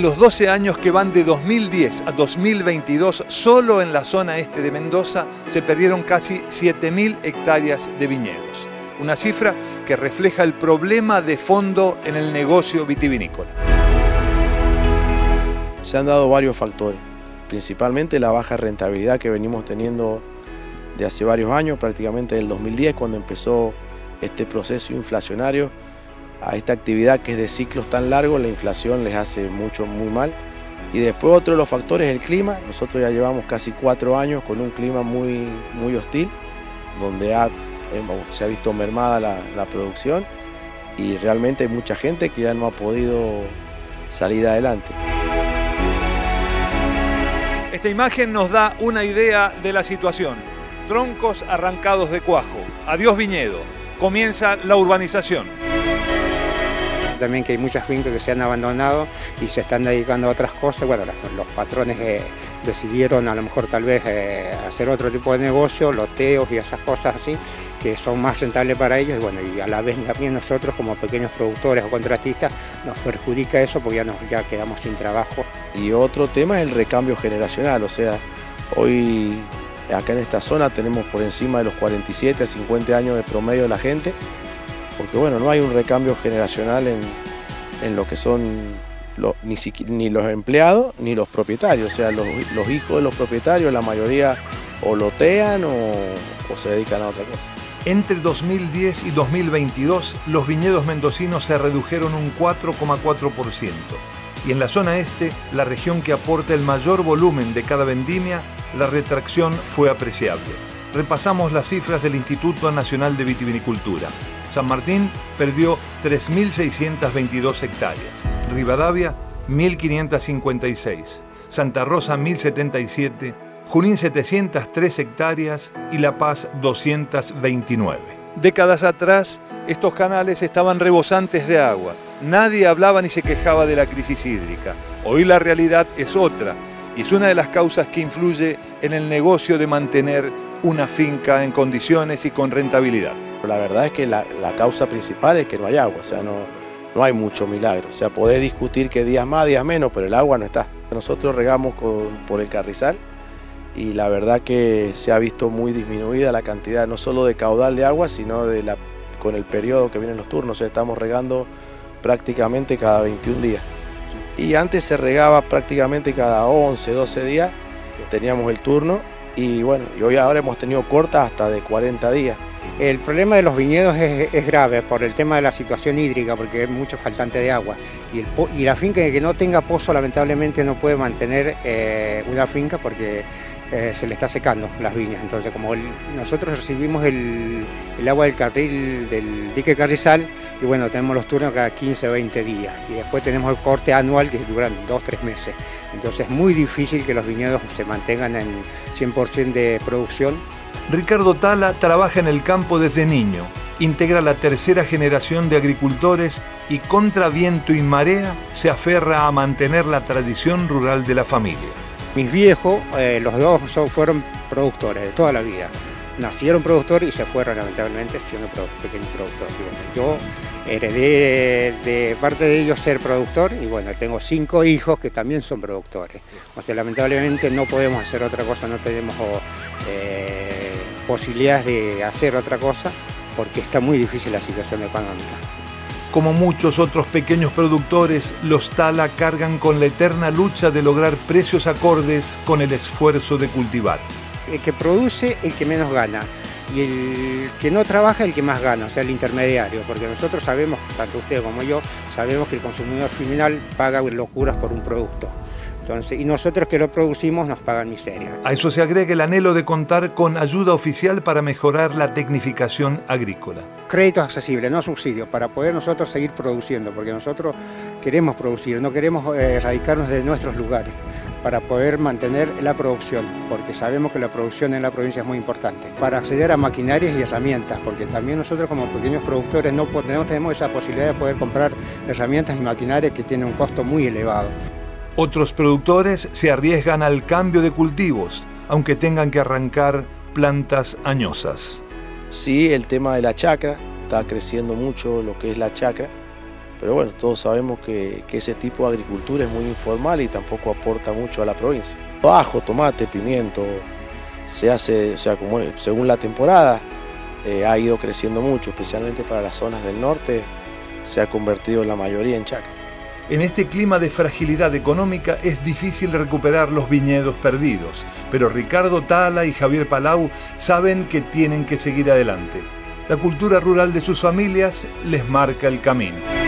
En los 12 años que van de 2010 a 2022, solo en la zona este de Mendoza se perdieron casi 7.000 hectáreas de viñedos. Una cifra que refleja el problema de fondo en el negocio vitivinícola. Se han dado varios factores, principalmente la baja rentabilidad que venimos teniendo de hace varios años, prácticamente del 2010, cuando empezó este proceso inflacionario a esta actividad que es de ciclos tan largos, la inflación les hace mucho, muy mal. Y después otro de los factores es el clima. Nosotros ya llevamos casi cuatro años con un clima muy, muy hostil, donde se ha visto mermada la, la producción y realmente hay mucha gente que ya no ha podido salir adelante. Esta imagen nos da una idea de la situación. Troncos arrancados de cuajo. Adiós viñedo. Comienza la urbanización también que hay muchas fincas que se han abandonado y se están dedicando a otras cosas. Bueno, los, patrones eh, decidieron a lo mejor tal vez eh, hacer otro tipo de negocio, loteos y esas cosas así, que son más rentables para ellos y bueno, y a la vez también nosotros como pequeños productores o contratistas nos perjudica eso porque ya, nos, ya quedamos sin trabajo. Y otro tema es el recambio generacional, o sea, hoy acá en esta zona tenemos por encima de los 47 a 50 años de promedio de la gente porque bueno, no hay un recambio generacional en, lo que son ni, los empleados ni los propietarios, o sea, los, hijos de los propietarios, la mayoría o lotean o, o se dedican a otra cosa. Entre 2010 y 2022, los viñedos mendocinos se redujeron un 4,4%. Y en la zona este, la región que aporta el mayor volumen de cada vendimia, la retracción fue apreciable. Repasamos las cifras del Instituto Nacional de Vitivinicultura. San Martín perdió 3.622 hectáreas, Rivadavia 1.556, Santa Rosa 1.077, Junín 703 hectáreas y La Paz 229. Décadas atrás, estos canales estaban rebosantes de agua. Nadie hablaba ni se quejaba de la crisis hídrica. Hoy la realidad es otra y es una de las causas que influye en el negocio de mantener una finca en condiciones y con rentabilidad. La verdad es que la, causa principal es que no hay agua, o sea, no, no hay mucho milagro. O sea, podés discutir que días más, días menos, pero el agua no está. Nosotros regamos por el carrizal y la verdad que se ha visto muy disminuida la cantidad, no solo de caudal de agua, sino de la, con el periodo que vienen los turnos. O sea, estamos regando prácticamente cada 21 días. Y antes se regaba prácticamente cada 11, 12 días, teníamos el turno y bueno, y hoy ahora hemos tenido cortas hasta de 40 días. El problema de los viñedos es, grave por el tema de la situación hídrica, porque hay mucho faltante de agua. Y, la finca que no tenga pozo lamentablemente no puede mantener eh, una finca porque eh, se le está secando las viñas. Entonces, como nosotros recibimos el, agua del carril, del dique carrizal, y bueno, tenemos los turnos cada 15 o 20 días. Y después tenemos el corte anual que duran 2-3 meses. Entonces es muy difícil que los viñedos se mantengan en 100% de producción. Ricardo Tala trabaja en el campo desde niño. Integra la tercera generación de agricultores y contra viento y marea se aferra a mantener la tradición rural de la familia. Mis viejos, eh, los dos fueron productores de toda la vida. Nacieron productores y se fueron lamentablemente siendo pequeños productores. yo heredé de parte de ellos ser productor y bueno, tengo cinco hijos que también son productores. O sea, lamentablemente no podemos hacer otra cosa, no tenemos eh, posibilidades de hacer otra cosa porque está muy difícil la situación económica. Como muchos otros pequeños productores, los Tala cargan con la eterna lucha de lograr precios acordes con el esfuerzo de cultivar. El que produce, el que menos gana. Y el que no trabaja, el que más gana, o sea, el intermediario. Porque nosotros sabemos, tanto usted como yo, sabemos que el consumidor final paga locuras por un producto y nosotros que lo producimos nos pagan miseria. A eso se agrega el anhelo de contar con ayuda oficial para mejorar la tecnificación agrícola. Créditos accesibles, no subsidios, para poder nosotros seguir produciendo, porque nosotros queremos producir, no queremos eh, erradicarnos de nuestros lugares, para poder mantener la producción, porque sabemos que la producción en la provincia es muy importante, para acceder a maquinarias y herramientas, porque también nosotros como pequeños productores no tenemos esa posibilidad de poder comprar herramientas y maquinarias que tienen un costo muy elevado. Otros productores se arriesgan al cambio de cultivos, aunque tengan que arrancar plantas añosas. Sí, el tema de la chacra, está creciendo mucho lo que es la chacra, Pero bueno, todos sabemos que, ese tipo de agricultura es muy informal y tampoco aporta mucho a la provincia. Ajo, tomate, pimiento, se hace, o sea, como según la temporada, eh, ha ido creciendo mucho, especialmente para las zonas del norte, se ha convertido la mayoría en chacra. En este clima de fragilidad económica es difícil recuperar los viñedos perdidos, pero Ricardo Tala y Javier Palau saben que tienen que seguir adelante. La cultura rural de sus familias les marca el camino.